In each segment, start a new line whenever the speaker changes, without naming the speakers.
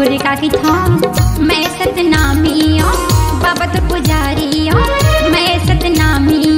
गुरगा की थाम मैं सतनामी बाबा तो पुजारी मैं सतनामी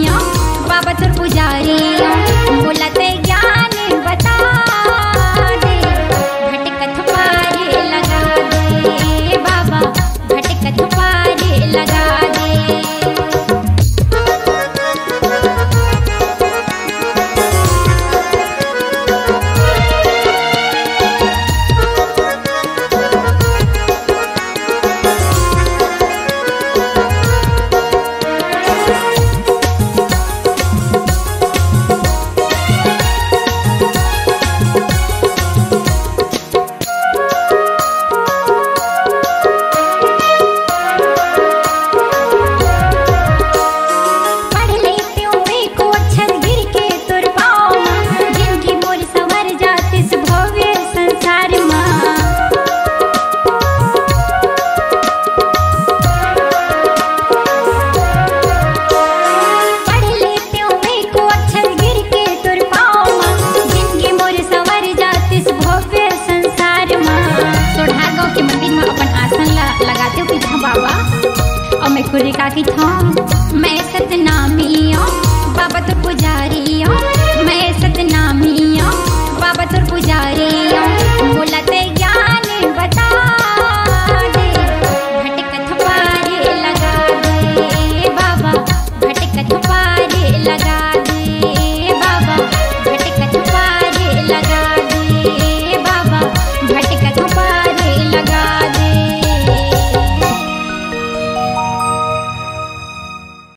Tom.